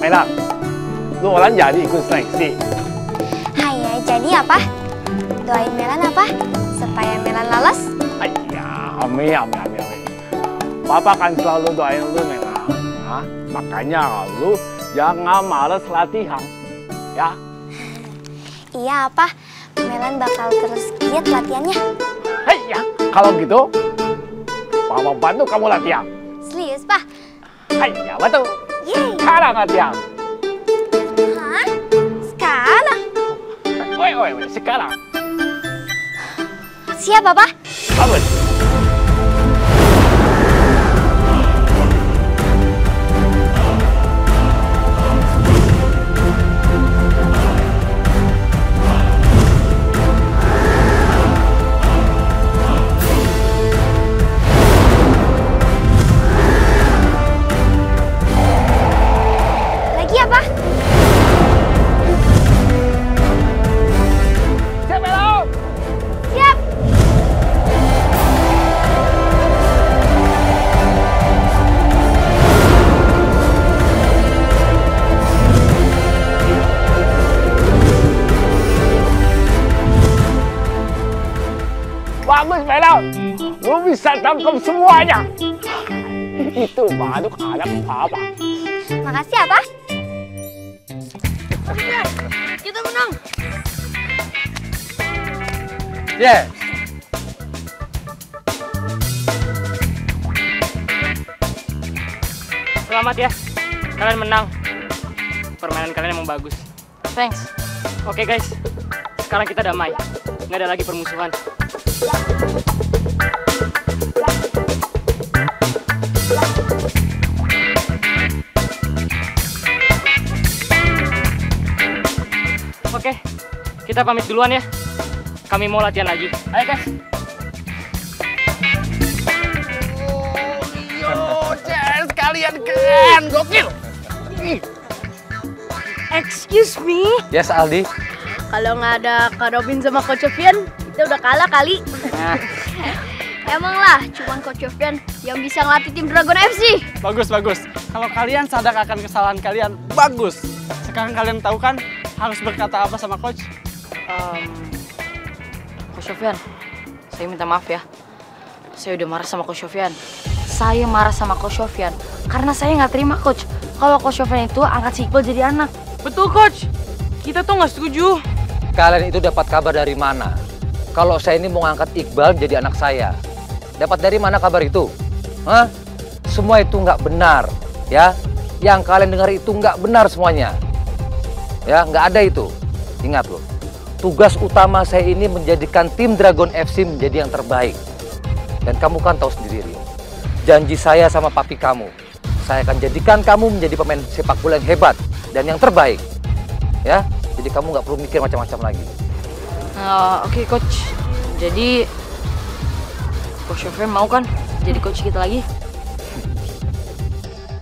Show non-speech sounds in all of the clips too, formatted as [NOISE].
Mela, lu orang jadi ikut seleksi. Haya, jadi apa? Doain Melan apa? Supaya Melan lolos? Ayah, amin, amin, amin, amin. Papa kan selalu doain lu, Mela. Hah? Makanya lu jangan males latihan. Ya, Iya apa? Melan bakal terus giat latihannya. ya. Kalau gitu, Papa bantu kamu latihan. Serius, Pak? Sekarang latihan. Hah? Sekarang? Woi, woi, woi, sekarang. Siap, Papa? Bagus. Bagus, Mela. Lu bisa tangkap semuanya. Itu baru anak Papa. Makasih ya, Pak? Kita menang. Yeah. Selamat ya, kalian menang. Permainan kalian emang bagus. Thanks. Oke guys, sekarang kita damai. Nggak ada lagi permusuhan. Oke, kita pamit duluan ya. Kami mau latihan lagi. Ayo guys. Yo, Jess, kalian keren, gokil. Excuse me. Yes, Aldi. Kalau nggak ada Kak Robin sama Coach kita udah kalah kali. [LAUGHS] Emang lah, cuman Coach Sofian yang bisa ngelatih tim Dragon FC. Bagus, bagus. Kalau kalian sadar akan kesalahan kalian, bagus. Sekarang kalian tahu kan harus berkata apa sama coach? Coach Sofyan, saya minta maaf ya. Saya udah marah sama Coach Sofyan. Saya marah sama Coach Sofyan karena saya nggak terima coach. Kalau Coach Sofyan itu angkat si Iqbal jadi anak. Betul, coach. Kita tuh nggak setuju. Kalian itu dapat kabar dari mana? Kalau saya ini mau ngangkat Iqbal jadi anak saya. Dapat dari mana kabar itu? Hah? Semua itu nggak benar, ya. Yang kalian dengar itu nggak benar semuanya. Ya, nggak ada itu. Ingat loh, tugas utama saya ini menjadikan tim Dragon FC menjadi yang terbaik. Dan kamu kan tahu sendiri, Rio. Janji saya sama papi kamu, saya akan jadikan kamu menjadi pemain sepak bola yang hebat dan yang terbaik. Ya, jadi kamu nggak perlu mikir macam-macam lagi. Eh, Oke coach, jadi Coach Sofyan mau kan jadi coach kita lagi?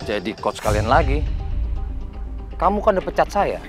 Jadi coach kalian lagi. Kamu kan udah pecat saya.